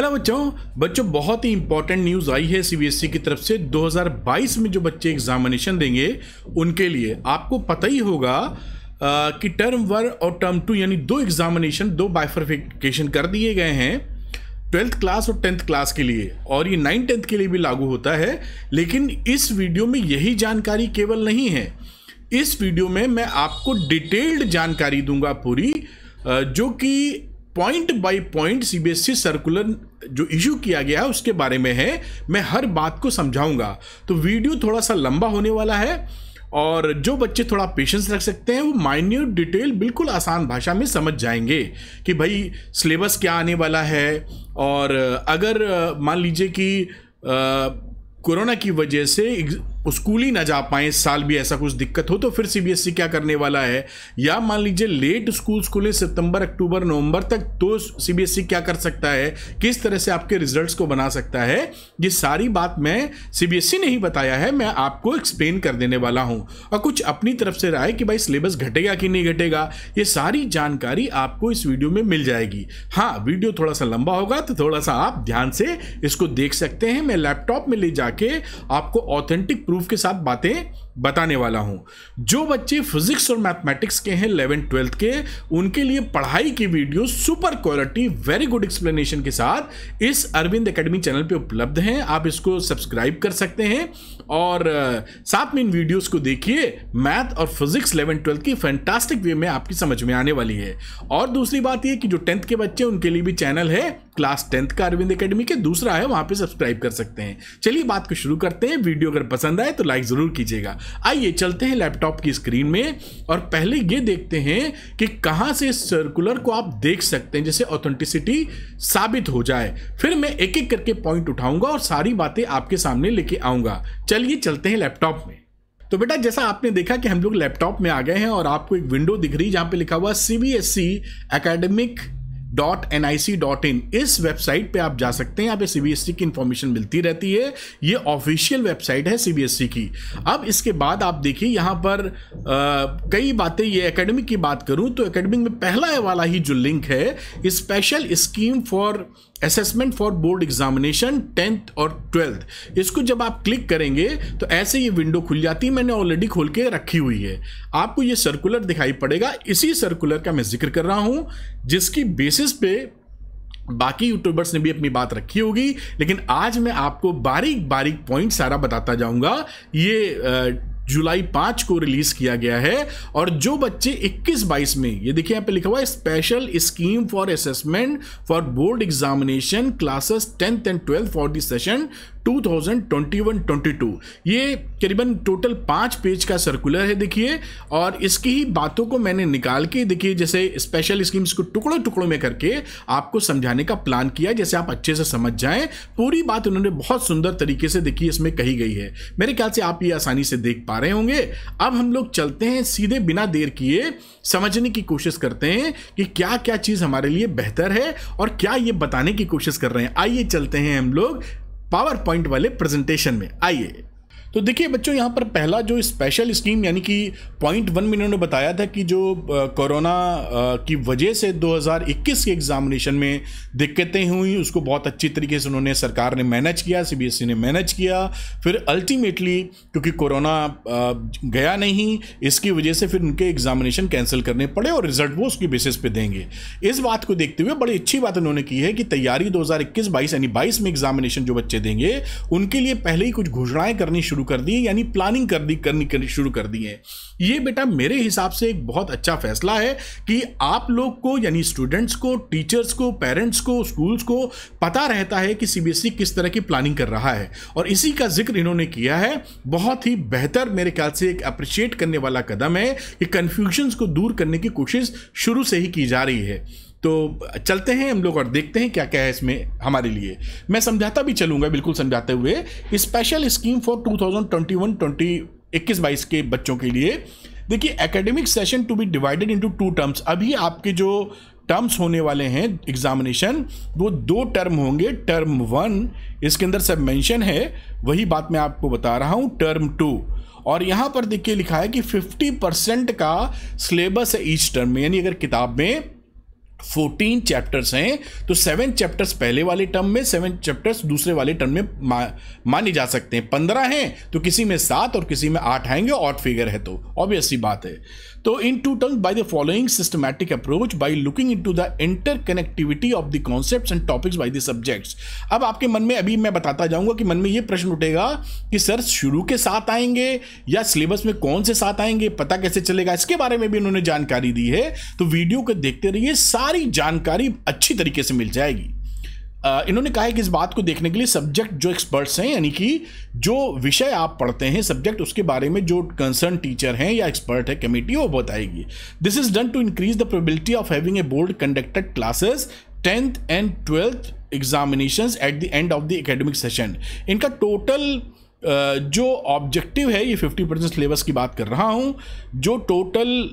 Hello बच्चों बच्चों बहुत ही इंपॉर्टेंट न्यूज़ आई है सीबीएसई की तरफ़ से। 2022 में जो बच्चे एग्जामिनेशन देंगे उनके लिए आपको पता ही होगा आ, कि टर्म वन और टर्म टू यानी दो एग्जामिनेशन दो बाइफरफिकेशन कर दिए गए हैं। ट्वेल्थ क्लास और टेंथ क्लास के लिए और ये नाइन टेंथ के लिए भी लागू होता है। लेकिन इस वीडियो में यही जानकारी केवल नहीं है। इस वीडियो में मैं आपको डिटेल्ड जानकारी दूँगा पूरी जो कि point by point CBSE circular जो इशू किया गया है उसके बारे में है, मैं हर बात को समझाऊँगा। तो वीडियो थोड़ा सा लंबा होने वाला है और जो बच्चे थोड़ा पेशेंस रख सकते हैं, वो माइन्यूट डिटेल बिल्कुल आसान भाषा में समझ जाएँगे कि भाई सिलेबस क्या आने वाला है और अगर, मान लीजिए कि कोरोना की वजह से स्कूल ही ना जा पाए, इस साल भी ऐसा कुछ दिक्कत हो तो फिर सीबीएसई क्या करने वाला है? या मान लीजिए लेट स्कूल खुले सितंबर, अक्टूबर, नवंबर तक तो सीबीएसई क्या कर सकता है? किस तरह से आपके रिजल्ट्स को बना सकता है? ये सारी बात मैं सीबीएसई ने ही बताया है, मैं आपको एक्सप्लेन कर देने वाला हूँ। और कुछ अपनी तरफ़ से राय कि भाई सिलेबस घटेगा कि नहीं घटेगा, ये सारी जानकारी आपको इस वीडियो में मिल जाएगी। हाँ वीडियो थोड़ा सा लंबा होगा तो थोड़ा सा आप ध्यान से इसको देख सकते हैं। मैं लैपटॉप में ले जाके आपको ऑथेंटिक प्रूफ के साथ बातें बताने वाला हूँ। जो बच्चे फिजिक्स और मैथमेटिक्स के हैं इलेवेंथ ट्वेल्थ के, उनके लिए पढ़ाई की video super quality very good explanation के साथ इस अरविंद एकेडमी चैनल पे उपलब्ध हैं। आप इसको सब्सक्राइब कर सकते हैं और साथ में इन वीडियोस को देखिए। मैथ और फिजिक्स इलेवन ट्वेल्थ की फैंटास्टिक वे में आपकी समझ में आने वाली है। और दूसरी बात यह कि जो टेंथ के बच्चे उनके लिए भी चैनल है। क्लास टेंथ का अरविंद एकेडमी के, दूसरा है, वहाँ पे सब्सक्राइब कर सकते हैं। चलिए बात को शुरू करते हैं। वीडियो अगर पसंद आए तो लाइक ज़रूर कीजिएगा। आइए चलते हैं लैपटॉप की स्क्रीन में और पहले ये देखते हैं कि कहाँ से सर्कुलर को आप देख सकते हैं जैसे ऑथेंटिसिटी साबित हो जाए। फिर मैं एक एक करके पॉइंट उठाऊँगा और सारी बातें आपके सामने लेके आऊँगा। चलिए चलते हैं लैपटॉप में। तो बेटा, जैसा आपने देखा कि हम लोग लैपटॉप में आ गए हैं और आपको एक विंडो दिख रही है जहाँ पे लिखा हुआ dot N I C dot in इस वेबसाइट पे आप जा सकते हैं। यहाँ पे सीबीएसई की इन्फॉर्मेशन मिलती रहती है। ये ऑफिशियल वेबसाइट है सी बी एस सी की। अब इसके बाद आप देखिए यहाँ पर आ, कई बातें ये एकेडमिक की बात करूँ तो एकेडमिक में पहला वाला ही जो लिंक है special scheme for assessment for board examination tenth और ट्वेल्थ इसको जब आप क्लिक करेंगे तो ऐसे ये विंडो खुल जाती है, मैंने ऑलरेडी खोल के रखी हुई है। आपको ये सर्कुलर दिखाई पड़ेगा, इसी सर्कुलर का मैं ज़िक्र कर रहा हूँ, जिसकी बेसिस पे बाकी यूट्यूबर्स ने भी अपनी बात रखी होगी, लेकिन आज मैं आपको बारीक बारीक पॉइंट सारा बताता जाऊँगा। ये जुलाई पाँच को रिलीज़ किया गया है और जो बच्चे 21-22 में, ये देखिए यहाँ पे लिखा हुआ है special scheme for assessment for board examination classes tenth and twelfth for the session 2021-22 ये करीबन टोटल पाँच पेज का सर्कुलर है, देखिए, और इसकी ही बातों को मैंने निकाल के, देखिए, जैसे स्पेशल स्कीम्स को टुकड़ों टुकड़ों में करके आपको समझाने का प्लान किया, जैसे आप अच्छे से समझ जाएँ। पूरी बात उन्होंने बहुत सुंदर तरीके से, देखिए, इसमें कही गई है। मेरे ख्याल से आप ये आसानी से देख पा रहे होंगे। अब हम लोग चलते हैं सीधे बिना देर किए, समझने की कोशिश करते हैं कि क्या क्या चीज़ हमारे लिए बेहतर है और क्या ये बताने की कोशिश कर रहे हैं। आइए चलते हैं हम लोग पावर पॉइंट वाले प्रेजेंटेशन में। आइए। तो देखिए बच्चों, यहाँ पर पहला जो स्पेशल स्कीम यानी कि पॉइंट वन में इन्होंने बताया था कि जो कोरोना की वजह से 2021 के एग्जामिनेशन में दिक्कतें हुई। उसको बहुत अच्छी तरीके से उन्होंने, सरकार ने मैनेज किया सीबीएसई ने मैनेज किया। फिर अल्टीमेटली क्योंकि कोरोना गया नहीं, इसकी वजह से फिर उनके एग्जामिनेशन कैंसिल करने पड़े और रिज़ल्ट वो उसकी बेसिस पे देंगे। इस बात को देखते हुए बड़ी अच्छी बात उन्होंने की है कि तैयारी दो हज़ार यानी बाईस में एग्जामिनेशन जो बच्चे देंगे, उनके लिए पहले ही कुछ घोषणाएँ करनी शुरू शुरू कर दी यानी प्लानिंग कर दी, करनी शुरू कर दी है ये बेटा मेरे हिसाब से एक बहुत अच्छा फैसला है कि आप लोग को, यानी स्टूडेंट्स को टीचर्स को पेरेंट्स को स्कूल्स को पता रहता है कि सीबीएसई किस तरह की प्लानिंग कर रहा है। और इसी का ज़िक्र इन्होंने किया है। बहुत ही बेहतर मेरे ख्याल से एक अप्रिशिएट करने वाला कदम है कि कन्फ्यूज़न को दूर करने की कोशिश शुरू से ही की जा रही है। तो चलते हैं हम लोग और देखते हैं क्या क्या है इसमें हमारे लिए। मैं समझाता भी चलूँगा, बिल्कुल समझाते हुए। स्पेशल स्कीम फॉर 2021 20 इक्कीस बाईस के बच्चों के लिए। देखिए academic session to be divided into two terms अभी आपके जो टर्म्स होने वाले हैं एग्जामिनेशन वो दो टर्म होंगे। टर्म वन इसके अंदर सब मेंशन है, वही बात मैं आपको बता रहा हूँ टर्म टू और यहाँ पर देखिए लिखा है कि 50 परसेंट का सिलेबस है ईच टर्म में, यानी अगर किताब में फोर्टीन चैप्टर्स हैं तो सेवन चैप्टर्स पहले वाले टर्म में सेवन चैप्टर्स दूसरे वाले टर्म में मा, माने जा सकते हैं। पंद्रह हैं तो किसी में सात और किसी में आठ आएँगे ऑट फिगर है तो ऑब्वियसली बात है। तो in two terms by the following systematic approach by looking into the interconnectivity of the concepts and topics by the subjects अब आपके मन में, अभी मैं बताता जाऊँगा कि मन में ये प्रश्न उठेगा कि सर, शुरू के साथ आएँगे या सिलेबस में कौन से साथ आएँगे, पता कैसे चलेगा? इसके बारे में भी उन्होंने जानकारी दी है। तो वीडियो को देखते रहिए, सारी जानकारी अच्छी तरीके से मिल जाएगी। इन्होंने कहा है कि इस बात को देखने के लिए सब्जेक्ट जो एक्सपर्ट्स हैं, यानी कि जो विषय आप पढ़ते हैं सब्जेक्ट उसके बारे में जो कंसर्न टीचर हैं या एक्सपर्ट है कमेटी वो बताएगी। This is done to increase the probability of having a board conducted classes tenth and twelfth examination at the end of the academic session इनका टोटल जो ऑब्जेक्टिव है, ये फिफ्टी परसेंट सिलेबस की बात कर रहा हूँ, जो टोटल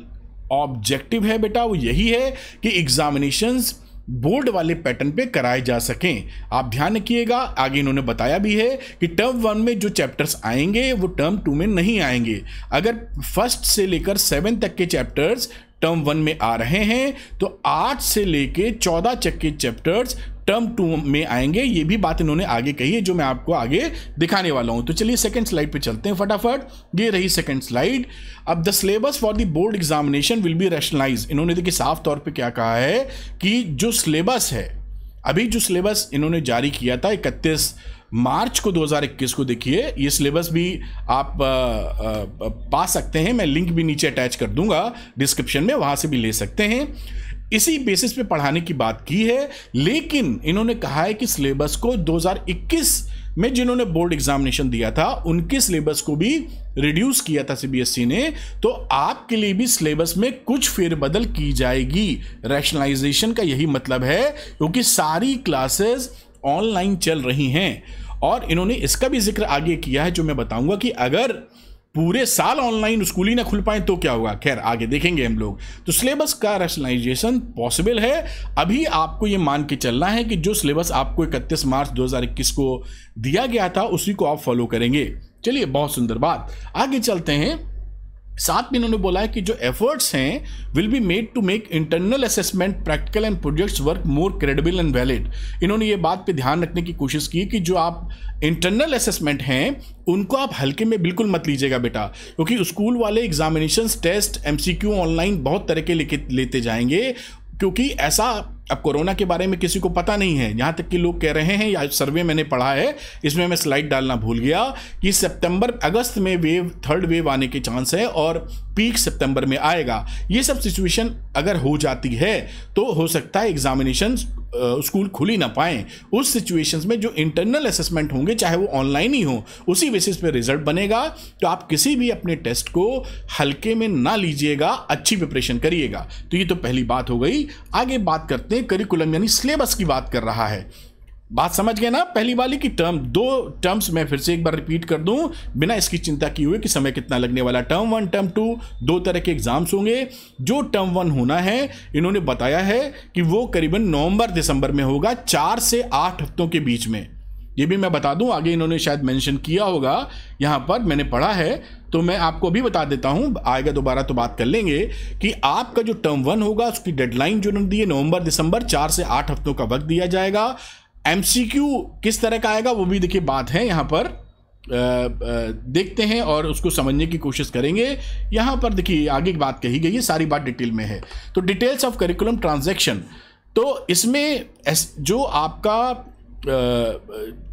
ऑब्जेक्टिव है बेटा, वो यही है कि एग्जामिनेशंस बोर्ड वाले पैटर्न पे कराए जा सकें। आप ध्यान रखिएगा, आगे इन्होंने बताया भी है कि टर्म वन में जो चैप्टर्स आएँगे, वो टर्म टू में नहीं आएँगे। अगर फ़र्स्ट से लेकर सेवन तक के चैप्टर्स टर्म वन में आ रहे हैं तो आठ से लेकर चौदह तक के चैप्टर्स टर्म टू में आएँगे ये भी बात इन्होंने आगे कही है जो मैं आपको आगे दिखाने वाला हूँ। तो चलिए सेकंड स्लाइड पे चलते हैं फटाफट। ये रही सेकंड स्लाइड अब the syllabus for the board examination will be rationalise इन्होंने देखिए साफ़ तौर पे क्या कहा है कि जो सिलेबस है अभी जो सिलेबस इन्होंने जारी किया था इकतीस मार्च को 2021 को देखिए ये सिलेबस भी आप आ, आ, पा सकते हैं। मैं लिंक भी नीचे अटैच कर दूँगा डिस्क्रिप्शन में वहाँ से भी ले सकते हैं। इसी बेसिस पे पढ़ाने की बात की है, लेकिन इन्होंने कहा है कि सिलेबस को 2021 में जिन्होंने बोर्ड एग्जामिनेशन दिया था, उनके सिलेबस को भी रिड्यूस किया था सीबीएसई e ने। तो आपके लिए भी सिलेबस में कुछ फेरबदल की जाएगी। रैशनलाइजेशन का यही मतलब है, क्योंकि सारी क्लासेस ऑनलाइन चल रही हैं। और इन्होंने इसका भी ज़िक्र आगे किया है, जो मैं बताऊँगा कि अगर पूरे साल ऑनलाइन स्कूल ही ना खुल पाए तो क्या होगा खैर, आगे देखेंगे हम लोग। तो सिलेबस का रैशनलाइजेशन पॉसिबल है। अभी आपको ये मान के चलना है कि जो सिलेबस आपको इकतीस मार्च 2021 को दिया गया था, उसी को आप फॉलो करेंगे। चलिए, बहुत सुंदर बात। आगे चलते हैं। साथ में इन्होंने बोला है कि जो एफर्ट्स हैं will be made to make internal assessment practical and projects work more credible and valid इन्होंने ये बात पे ध्यान रखने की कोशिश की कि जो आप इंटरनल असेसमेंट हैं, उनको आप हल्के में बिल्कुल मत लीजिएगा बेटा, क्योंकि स्कूल वाले एग्जामिनेशन टेस्ट एमसीक्यू ऑनलाइन बहुत तरह के लेते जाएँगे, क्योंकि ऐसा अब कोरोना के बारे में किसी को पता नहीं है। यहाँ तक कि लोग कह रहे हैं, या सर्वे मैंने पढ़ा है, इसमें मैं स्लाइड डालना भूल गया कि सितंबर, अगस्त में वेव थर्ड वेव आने के चांस है और पीक सितंबर में आएगा। ये सब सिचुएशन अगर हो जाती है तो हो सकता है एग्जामिनेशन स्कूल खुल ना पाए। उस सिचुएशंस में जो इंटरनल असेसमेंट होंगे, चाहे वो ऑनलाइन ही हो, उसी बेसिस पे रिज़ल्ट बनेगा। तो आप किसी भी अपने टेस्ट को हल्के में ना लीजिएगा, अच्छी प्रिपरेशन करिएगा। तो ये तो पहली बात हो गई। आगे बात करते हैं करिकुलम यानी सिलेबस की बात कर रहा है। बात समझ गए ना? पहली वाली की टर्म दो टर्म्स मैं फिर से एक बार रिपीट कर दूँ, बिना इसकी चिंता किए हुए कि समय कितना लगने वाला। टर्म वन टर्म टू दो तरह के एग्ज़ाम्स होंगे। जो टर्म वन होना है, इन्होंने बताया है कि वो करीबन नवंबर, दिसंबर में होगा, चार से आठ हफ्तों के बीच में। ये भी मैं बता दूँ, आगे इन्होंने शायद मेंशन किया होगा, यहाँ पर मैंने पढ़ा है तो मैं आपको अभी बता देता हूँ, आएगा दोबारा तो बात कर लेंगे, कि आपका जो टर्म वन होगा, उसकी डेडलाइन जो उन्होंने दी है, नवंबर, दिसंबर, चार से आठ हफ्तों का वक्त दिया जाएगा। एमसीक्यू किस तरह का आएगा वो भी देखिए बात है यहाँ पर। देखते हैं और उसको समझने की कोशिश करेंगे। यहाँ पर देखिए, आगे की बात कही गई है, सारी बात डिटेल में है। तो डिटेल्स ऑफ़ करिकुलम ट्रांजैक्शन। तो इसमें जो आपका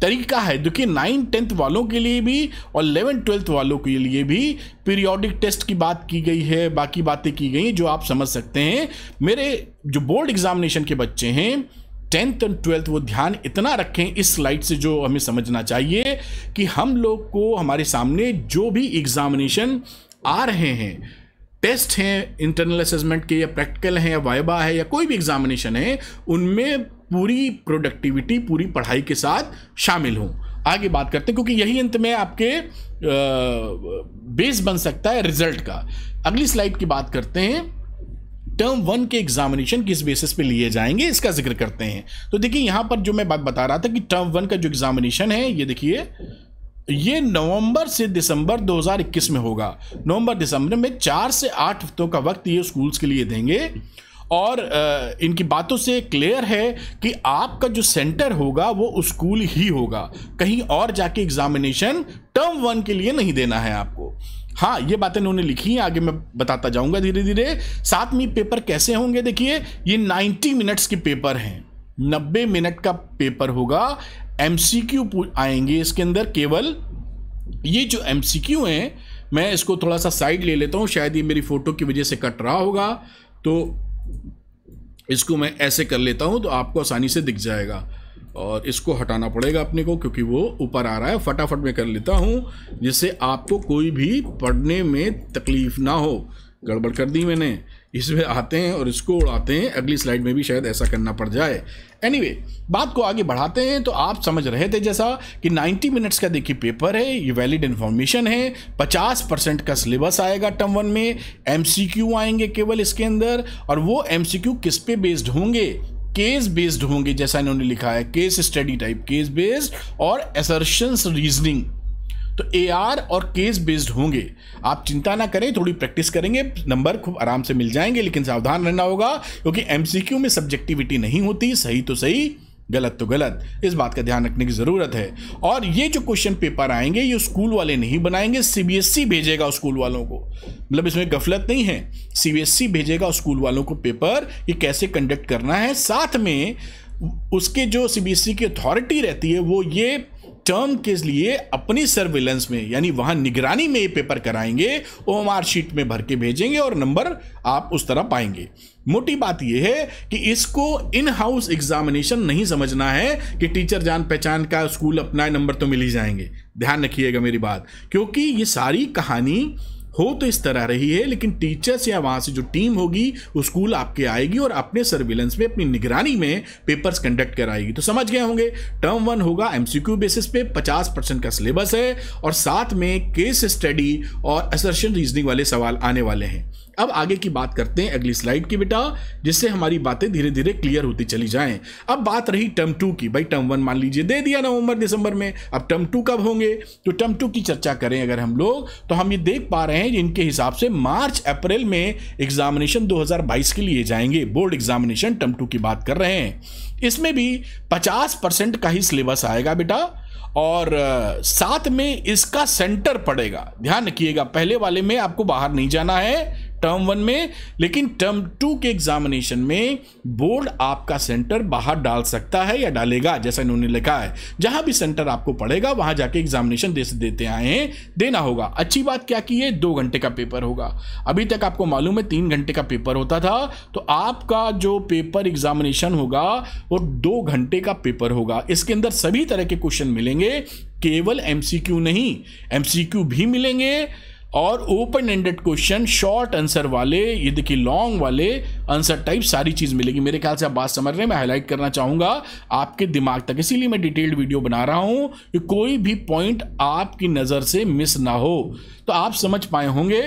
तरीका है, देखिए, नाइन टेंथ वालों के लिए भी और इलेवन ट्वेल्थ वालों के लिए भी पीरियोडिक टेस्ट की बात की गई है, बाकी बातें की गई जो आप समझ सकते हैं। मेरे जो बोर्ड एग्जामिनेशन के बच्चे हैं टेंथ एंड ट्वेल्थ वो ध्यान इतना रखें इस स्लाइड से जो हमें समझना चाहिए कि हम लोग को हमारे सामने जो भी एग्जामिनेशन आ रहे हैं टेस्ट हैं इंटरनल असेसमेंट के या प्रैक्टिकल हैं या वाइबा है या कोई भी एग्जामिनेशन है, उनमें पूरी प्रोडक्टिविटी पूरी पढ़ाई के साथ शामिल हों। आगे बात करते हैं, क्योंकि यही अंत में आपके बेस बन सकता है रिज़ल्ट का। अगली स्लाइड की बात करते हैं। टर्म वन के एग्जामिनेशन किस बेसिस पे लिए जाएँगे, इसका ज़िक्र करते हैं। तो देखिए, यहाँ पर जो मैं बात बता रहा था कि टर्म वन का जो एग्जामिनेशन है, ये देखिए, ये नवंबर से दिसंबर 2021 में होगा। नवंबर दिसंबर में चार से आठ हफ्तों का वक्त ये स्कूल्स के लिए देंगे। और इनकी बातों से क्लियर है कि आपका जो सेंटर होगा, वो स्कूल ही होगा। कहीं और जाके एग्जामिनेशन टर्म वन के लिए नहीं देना है आपको। हाँ ये बातें उन्होंने लिखी हैं, आगे मैं बताता जाऊँगा धीरे धीरे साथ में पेपर कैसे होंगे, देखिए, ये 90 मिनट्स के पेपर हैं। 90 मिनट का पेपर होगा। एमसीक्यू आएँगे इसके अंदर केवल। ये जो एमसीक्यू हैं, मैं इसको थोड़ा सा साइड ले लेता हूँ, शायद ये मेरी फ़ोटो की वजह से कट रहा होगा। तो इसको मैं ऐसे कर लेता हूँ तो आपको आसानी से दिख जाएगा। और इसको हटाना पड़ेगा अपने को क्योंकि वो ऊपर आ रहा है। फटाफट मैं कर लेता हूँ जिससे आपको कोई भी पढ़ने में तकलीफ़ ना हो। गड़बड़ कर दी मैंने। इसमें आते हैं और इसको उड़ाते हैं। अगली स्लाइड में भी शायद ऐसा करना पड़ जाए। एनीवे anyway, बात को आगे बढ़ाते हैं। तो आप समझ रहे थे जैसा कि 90 मिनट्स का देखिए पेपर है ये वैलिड इन्फॉर्मेशन है। 50 परसेंट का सिलेबस आएगा टर्म वन में। एमसीक्यू आएँगे केवल इसके अंदर। और वो एमसीक्यू किस पे बेस्ड होंगे? केस बेस्ड होंगे, जैसा इन्होंने लिखा है, case study type, case based और एसर्शंस रीजनिंग तो ए आर और केस बेस्ड होंगे। आप चिंता ना करें, थोड़ी प्रैक्टिस करेंगे, नंबर खूब आराम से मिल जाएँगे, लेकिन सावधान रहना होगा, क्योंकि एमसीक्यू में सब्जेक्टिविटी नहीं होती, सही तो सही। गलत तो गलत। इस बात का ध्यान रखने की ज़रूरत है। और ये जो क्वेश्चन पेपर आएँगे, ये स्कूल वाले नहीं बनाएँगे सीबीएसई भेजेगा स्कूल वालों को। मतलब इसमें गफलत नहीं है। सीबीएसई भेजेगा स्कूल वालों को पेपर ये कैसे कंडक्ट करना है। साथ में उसके जो सीबीएसई की अथॉरिटी रहती है, वो ये टर्म के लिए अपनी सर्विलेंस में, यानी वहाँ निगरानी में ये पेपर कराएँगे ओ शीट में भर के भेजेंगे और नंबर आप उस तरह पाएँगे। मोटी बात यह है कि इसको इन हाउस एग्जामिनेशन नहीं समझना है कि टीचर जान पहचान का स्कूल अपना नंबर तो मिल ही जाएँगे। ध्यान रखिएगा मेरी बात। क्योंकि ये सारी कहानी हो तो इस तरह रही है, लेकिन टीचर्स या वहाँ से जो टीम होगी, वो स्कूल आपके आएगी और अपने सर्विलेंस में, अपनी निगरानी में पेपर्स कंडक्ट कराएगी। तो समझ गए होंगे टर्म वन होगा एमसीक्यू बेसिस पे 50 परसेंट का सिलेबस है और साथ में केस स्टडी और असर्शन रीजनिंग वाले सवाल आने वाले हैं। अब आगे की बात करते हैं अगली स्लाइड की बेटा, जिससे हमारी बातें धीरे धीरे क्लियर होती चली जाएँ। अब बात रही टर्म टू की। भाई टर्म वन मान लीजिए, दे दिया नवंबर, दिसंबर में। अब टर्म टू कब होंगे? तो टर्म टू की चर्चा करें अगर हम लोग। तो हम ये देख पा रहे हैं इनके हिसाब से मार्च, अप्रैल में एग्जामिनेशन 2022 के लिए जाएँगे। बोर्ड एग्जामिनेशन टर्म टू की बात कर रहे हैं। इसमें भी 50 परसेंट का ही सिलेबस आएगा बेटा और साथ में इसका सेंटर पड़ेगा। ध्यान रखिएगा, पहले वाले में आपको बाहर नहीं जाना है। टर्म वन में, लेकिन टर्म टू के एग्जामिनेशन में बोर्ड आपका सेंटर बाहर डाल सकता है या डालेगा, जैसा इन्होंने लिखा है। जहाँ भी सेंटर आपको पड़ेगा वहाँ जाके एग्जामिनेशन दे, देते आए हैं, देना होगा। अच्छी बात क्या की है? दो घंटे का पेपर होगा। अभी तक आपको मालूम है, तीन घंटे का पेपर होता था तो आपका जो पेपर एग्जामिनेशन होगा, वो दो घंटे का पेपर होगा। इसके अंदर सभी तरह के क्वेश्चन मिलेंगे, केवल एमसीक्यू नहीं एमसीक्यू भी मिलेंगे और open ended question short answer वाले, ये देखिए लॉन्ग वाले आंसर टाइप सारी चीज़ मिलेगी। मेरे ख्याल से आप बात समझ रहे हैं, मैं हाईलाइट करना चाहूँगा। आपके दिमाग तक, इसीलिए मैं डिटेल्ड वीडियो बना रहा हूँ कि कोई भी पॉइंट आपकी नज़र से मिस ना हो। तो आप समझ पाए होंगे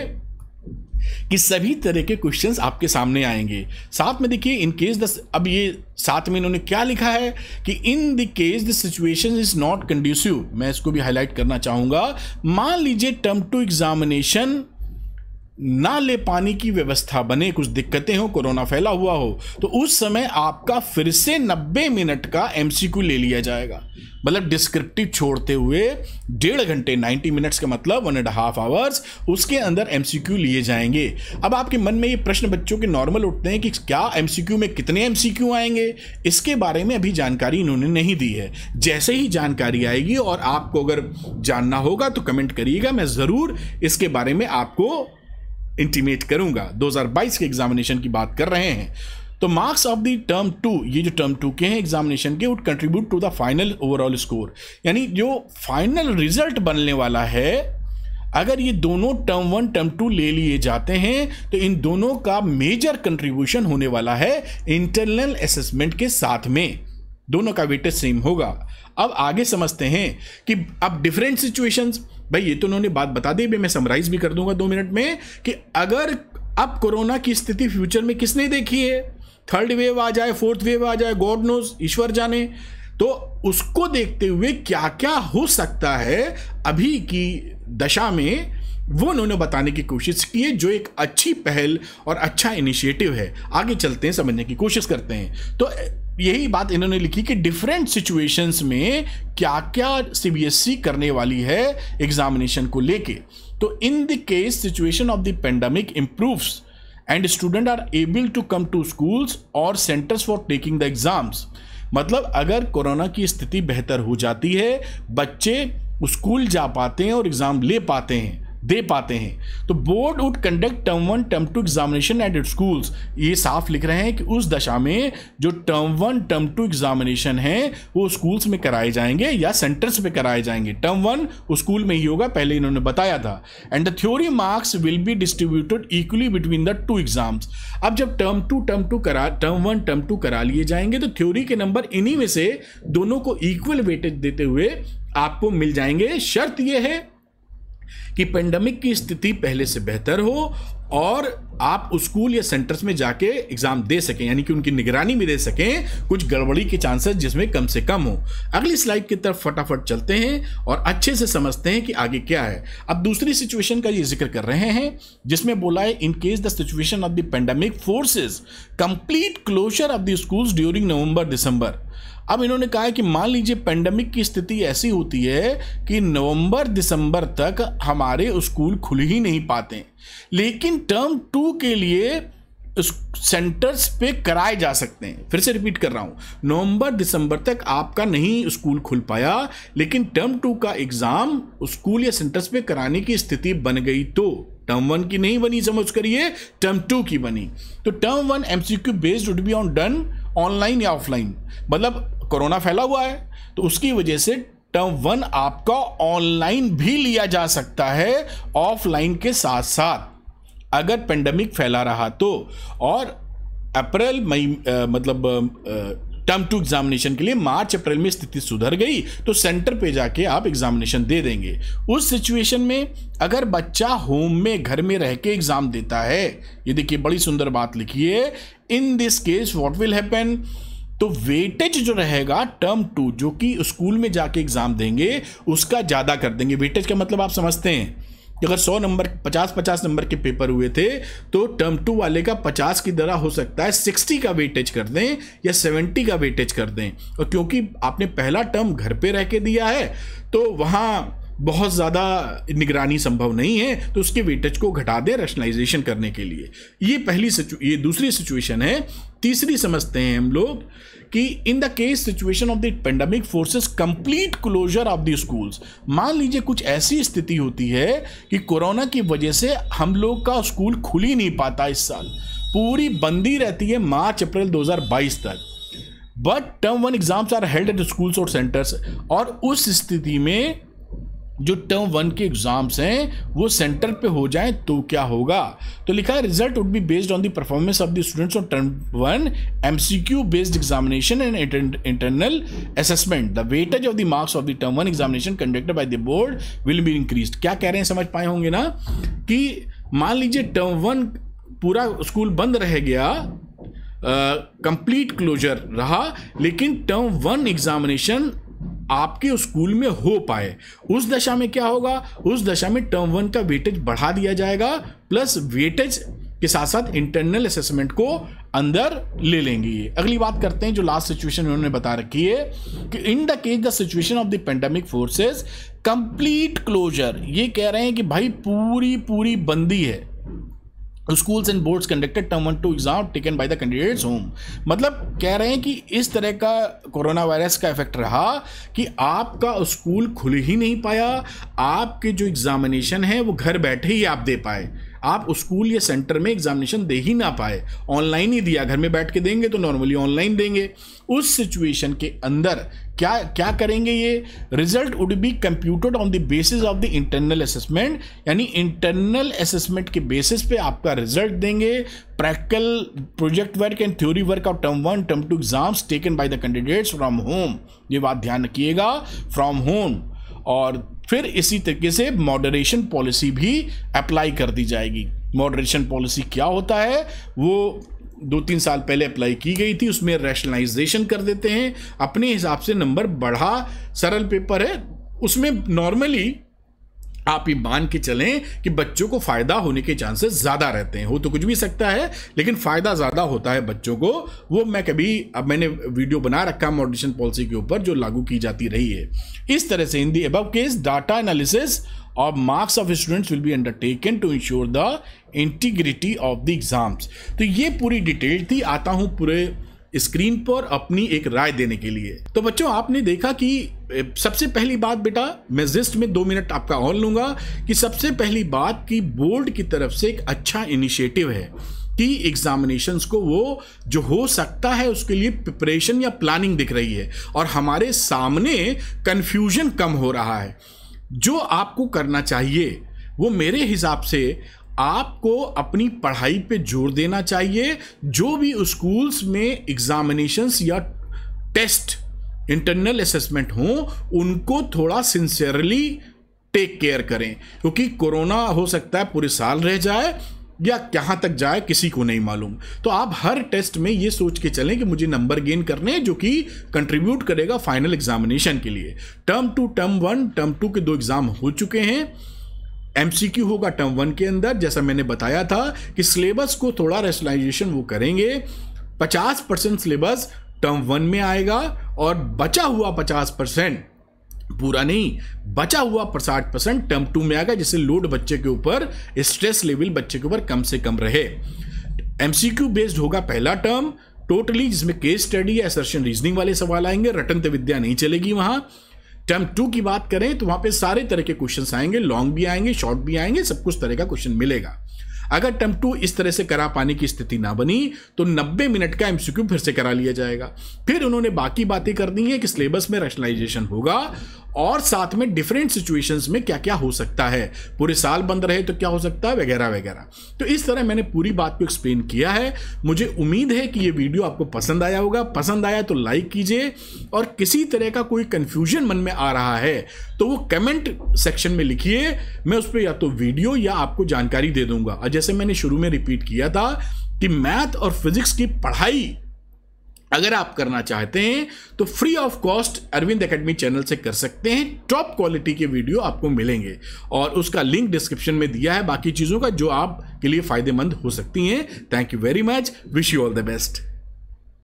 कि सभी तरह के क्वेश्चंस आपके सामने आएँगे। साथ में देखिए इन केस द अब ये साथ में इन्होंने क्या लिखा है कि in the case the situation is not conducive मैं इसको भी हाईलाइट करना चाहूँगा। मान लीजिए टर्म टू एग्जामिनेशन ना ले पानी की व्यवस्था बने, कुछ दिक्कतें हो, कोरोना फैला हुआ हो तो उस समय आपका फिर से 90 मिनट का एमसीक्यू ले लिया जाएगा। मतलब डिस्क्रिप्टिव छोड़ते हुए डेढ़ घंटे 90 मिनट्स का मतलब वन एंड हाफ़ आवर्स उसके अंदर एमसीक्यू लिए जाएँगे। अब आपके मन में ये प्रश्न बच्चों के नॉर्मल उठते हैं कि क्या एमसीक्यू में कितने एमसीक्यू आएँगे? इसके बारे में अभी जानकारी इन्होंने नहीं दी है। जैसे ही जानकारी आएगी और आपको अगर जानना होगा तो कमेंट करिएगा, मैं ज़रूर इसके बारे में आपको इंटीमेट करूँगा। 2022 के एग्जामिनेशन की बात कर रहे हैं। तो marks of the term two ये जो टर्म टू के हैं एग्जामिनेशन के would contribute to the final overall score यानी जो फाइनल रिज़ल्ट बनने वाला है, अगर ये दोनों टर्म वन टर्म टू ले लिए जाते हैं तो इन दोनों का मेजर कंट्रीब्यूशन होने वाला है इंटरनल असेसमेंट के साथ में। दोनों का वेटेज सेम होगा। अब आगे समझते हैं कि अब डिफरेंट सिचुएशंस भाई, ये तो उन्होंने बात बता दी मैं समराइज भी कर दूँगा दो मिनट में कि अगर अब कोरोना की स्थिति फ्यूचर में किसने देखी है? थर्ड वेव आ जाए फोर्थ वेव आ जाए गॉड नोज़ ईश्वर जाने। तो उसको देखते हुए क्या क्या हो सकता है अभी की दशा में, वो उन्होंने बताने की कोशिश की है, जो एक अच्छी पहल और अच्छा इनिशिएटिव है। आगे चलते हैं, समझने की कोशिश करते हैं। तो यही बात इन्होंने लिखी कि डिफरेंट सिचुएशंस में क्या क्या सीबीएसई करने वाली है एग्जामिनेशन को लेके। तो in the case situation of the pandemic improves and student are able to come to schools और centres for taking the exams मतलब अगर कोरोना की स्थिति बेहतर हो जाती है, बच्चे स्कूल जा पाते हैं और एग्ज़ाम ले पाते हैं दे पाते हैं। तो board would conduct term one term two examination at schools ये साफ़ लिख रहे हैं कि उस दशा में जो term one term two examination है, वो स्कूल्स में कराए जाएँगे या सेंटर्स पे कराए जाएँगे। टर्म वन स्कूल में ही होगा, पहले इन्होंने बताया था। And the theory marks will be distributed equally between the two exams अब जब टर्म टू टर्म टू करा टर्म वन टर्म टू करा लिए जाएँगे तो थ्योरी के नंबर इन्हीं में से दोनों को इक्वल वेटेज देते हुए आपको मिल जाएँगे। शर्त यह है कि पेंडेमिक की स्थिति पहले से बेहतर हो और आप स्कूल या सेंटर्स में जाके एग्ज़ाम दे सकें, यानी कि उनकी निगरानी भी दे सकें, कुछ गड़बड़ी के चांसेस जिसमें कम से कम हो। अगली स्लाइड की तरफ़ फटाफट चलते हैं और अच्छे से समझते हैं कि आगे क्या है। अब दूसरी सिचुएशन का ये ज़िक्र कर रहे हैं, जिसमें बोला है in case the situation of the pandemic forces complete closure of the schools during November December अब इन्होंने कहा है कि मान लीजिए पेंडेमिक की स्थिति ऐसी होती है कि नवंबर, दिसंबर तक हमारे स्कूल खुल ही नहीं पाते लेकिन टर्म टू के लिए सेंटर्स पे कराए जा सकते हैं। फिर से रिपीट कर रहा हूँ। नवंबर, दिसंबर तक आपका नहीं स्कूल खुल पाया, लेकिन टर्म टू का एग्ज़ाम स्कूल या सेंटर्स पे कराने की स्थिति बन गई तो। टर्म वन की नहीं बनी समझ करिए टर्म टू की बनी। तो term one MCQ based would be on done online या ऑफलाइन? मतलब कोरोना फैला हुआ है तो उसकी वजह से टर्म वन आपका ऑनलाइन भी लिया जा सकता है ऑफलाइन के साथ साथ अगर पेंडेमिक फैला रहा तो और अप्रैल मई मतलब टर्म टू एग्जामिनेशन के लिए मार्च, अप्रैल में स्थिति सुधर गई तो सेंटर पे जाके आप एग्जामिनेशन दे देंगे। उस सिचुएशन में अगर बच्चा होम में, घर में रह के एग्ज़ाम देता है, ये देखिए बड़ी सुंदर बात लिखी है, in this case what will happen? तो वेटेज जो रहेगा टर्म टू, जो कि स्कूल में जाके एग्ज़ाम देंगे, उसका ज़्यादा कर देंगे। वेटेज का मतलब आप समझते हैं। अगर 100 नंबर 50 50 नंबर के पेपर हुए थे तो टर्म टू वाले का 50 की तरह हो सकता है 60 का वेटेज कर दें या 70 का वेटेज कर दें। और क्योंकि आपने पहला टर्म घर पे रह के दिया है तो वहाँ बहुत ज़्यादा निगरानी संभव नहीं है तो उसके वेटेज को घटा दें रैशनलाइजेशन करने के लिए। ये पहली ये दूसरी सिचुएशन है। तीसरी समझते हैं हम लोग कि in the case situation of the pandemic forces complete closure of the schools मान लीजिए कुछ ऐसी स्थिति होती है कि कोरोना की वजह से हम लोग का स्कूल खुल ही नहीं पाता इस साल। पूरी बंदी रहती है मार्च, अप्रैल 2022 तक। But term one exams are held at schools और सेंटर्स और उस स्थिति में जो टर्म वन के एग्ज़ाम्स हैं वो सेंटर पे हो जाएँ तो क्या होगा? तो लिखा है result would be based on the performance of the students on term one MCQ based examination and internal assessment the weightage of the marks of the term one examination conducted by the board will be increase क्या कह रहे हैं समझ पाए होंगे ना? कि मान लीजिए टर्म वन पूरा स्कूल बंद रह गया कंप्लीट uh, क्लोजर रहा लेकिन टर्म वन एग्जामिनेशन आपके स्कूल में हो पाए। उस दशा में क्या होगा? उस दशा में टर्म वन का वेटेज बढ़ा दिया जाएगा, प्लस वेटेज के साथ साथ इंटरनल असेसमेंट को अंदर ले लेंगे। अगली बात करते हैं जो लास्ट सिचुएशन उन्होंने बता रखी है कि in the case the situation of the pandemic forces complete closure ये कह रहे हैं कि भाई पूरी पूरी बंदी है। Schools and boards conducted term one two exam taken by the candidates home मतलब कह रहे हैं कि इस तरह का कोरोना वायरस का इफ़ेक्ट रहा कि आपका स्कूल खुल ही नहीं पाया, आपके जो एग्जामिनेशन है वो घर बैठे ही आप दे पाए। आप स्कूल या सेंटर में एग्जामिनेशन दे ही ना पाए। ऑनलाइन ही दिया, घर में बैठ के देंगे तो नॉर्मली ऑनलाइन देंगे। उस सिचुएशन के अंदर क्या क्या करेंगे ये? Result would be computed on the basis of the internal assessment यानी इंटरनल असेसमेंट के बेसिस पे आपका रिज़ल्ट देंगे। Practical project work and theory work of term one term two exams taken by the candidates from home ये बात ध्यान रखिएगा from home और फिर इसी तरीके से मॉडरेशन पॉलिसी भी अप्लाई कर दी जाएगी। मॉडरेशन पॉलिसी क्या होता है? वो दो तीन साल पहले अप्लाई की गई थी, उसमें रैशनलाइजेशन कर देते हैं। अपने हिसाब से नंबर बढ़ा, सरल पेपर है, उसमें नॉर्मली आप ये मान के चलें कि बच्चों को फ़ायदा होने के चांसेस ज़्यादा रहते हैं। हो तो कुछ भी सकता है, लेकिन फ़ायदा ज़्यादा होता है बच्चों को। वो मैं कभी, अब मैंने वीडियो बना रखा मॉडिशन पॉलिसी के ऊपर जो लागू की जाती रही है। इस तरह से इन दी अब केस डाटा एनालिसिस और marks of students will be undertaken to ensure the integrity of the exams तो ये पूरी डिटेल थी, आता हूँ पूरे स्क्रीन पर अपनी एक राय देने के लिए। तो बच्चों, आपने देखा कि सबसे पहली बात बेटा, मैं जिस्ट में दो मिनट आपका ऑन लूँगा कि सबसे पहली बात कि बोर्ड की तरफ़ से एक अच्छा इनिशिएटिव है कि एग्जामिनेशंस को वो जो हो सकता है उसके लिए प्रिपरेशन या प्लानिंग दिख रही है और हमारे सामने कंफ्यूजन कम हो रहा है। जो आपको करना चाहिए, वो मेरे हिसाब से आपको अपनी पढ़ाई पे ज़ोर देना चाहिए। जो भी स्कूल्स में एग्जामिनेशंस या टेस्ट इंटरनल असेसमेंट हो, उनको थोड़ा सिंसियरली टेक केयर करें। क्योंकि कोरोना हो सकता है पूरे साल रह जाए या कहाँ तक जाए, किसी को नहीं मालूम। तो आप हर टेस्ट में ये सोच के चलें कि मुझे नंबर गेन करने हैं, जो कि कंट्रीब्यूट करेगा फाइनल एग्जामिनेशन के लिए। Term two term one term two के दो एग्ज़ाम हो चुके हैं। एमसीक्यू होगा टर्म वन के अंदर। जैसा मैंने बताया था कि सिलेबस को थोड़ा रेशनलाइजेशन वो करेंगे। पचास परसेंट सिलेबस टर्म वन में आएगा और बचा हुआ पचास परसेंट पूरा नहीं, बचा हुआ साठ परसेंट टर्म टू में आएगा, जिससे लोड बच्चे के ऊपर स्ट्रेस लेवल बच्चे के ऊपर कम से कम रहे। एमसीक्यू बेस्ड होगा पहला टर्म टोटली जिसमें केस स्टडी या असर्शन रीजनिंग वाले सवाल आएँगे, रटन विद्या नहीं चलेगी वहाँ। टर्म टू की बात करें तो वहाँ पे सारे तरह के क्वेश्चन आएँगे लॉन्ग भी आएँगे शॉर्ट भी आएँगे, सब कुछ तरह का क्वेश्चन मिलेगा। अगर टर्म टू इस तरह से करा पाने की स्थिति ना बनी तो 90 मिनट का एमसीक्यू फिर से करा लिया जाएगा। फिर उन्होंने बाकी बातें कर दी है कि सिलेबस में रैशनलाइजेशन होगा और साथ में डिफरेंट सिचुएशंस में क्या क्या हो सकता है। पूरे साल बंद रहे तो क्या हो सकता है? वगैरह वगैरह। तो इस तरह मैंने पूरी बात को एक्सप्लेन किया है। मुझे उम्मीद है कि ये वीडियो आपको पसंद आया होगा। पसंद आया तो लाइक कीजिए और किसी तरह का कोई कंफ्यूजन मन में आ रहा है तो वो कमेंट सेक्शन में लिखिए। मैं उस पर या तो वीडियो या आपको जानकारी दे दूँगा। और जैसे मैंने शुरू में रिपीट किया था कि मैथ और फिजिक्स की पढ़ाई अगर आप करना चाहते हैं तो free of cost Arvind academy channel से कर सकते हैं। टॉप क्वालिटी के वीडियो आपको मिलेंगे। और उसका लिंक डिस्क्रिप्शन में दिया है बाकी चीज़ों का, जो आपके लिए फ़ायदेमंद हो सकती हैं। Thank you very much wish you all the best